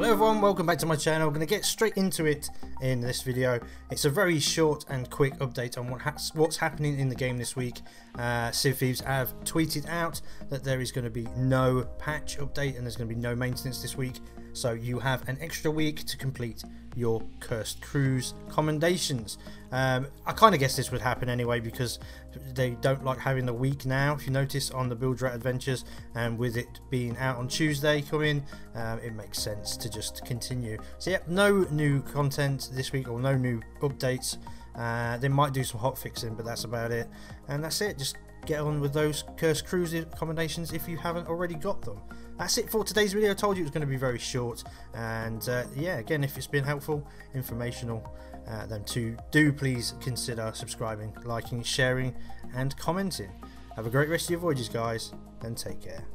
Hello everyone, welcome back to my channel. I'm going to get straight into it in this video. It's a very short and quick update on what ha what's happening in the game this week. Uh, Sea of Thieves have tweeted out that there is going to be no patch update and there's going to be no maintenance this week. So you have an extra week to complete your Cursed Crews commendations. Um, I kind of guess this would happen anyway because they don't like having the week now. If you notice on the Bilge Rat Adventures and with it being out on Tuesday coming, um, it makes sense to just continue. So yeah, no new content this week or no new updates. Uh, they might do some hot fixing, but that's about it. And that's it. Just get on with those Cursed Crews commendations if you haven't already got them. That's it for today's video. I told you it was going to be very short. And uh, yeah, again, if it's been helpful, informational, uh, then to do please consider subscribing, liking, sharing, and commenting. Have a great rest of your voyages, guys, and take care.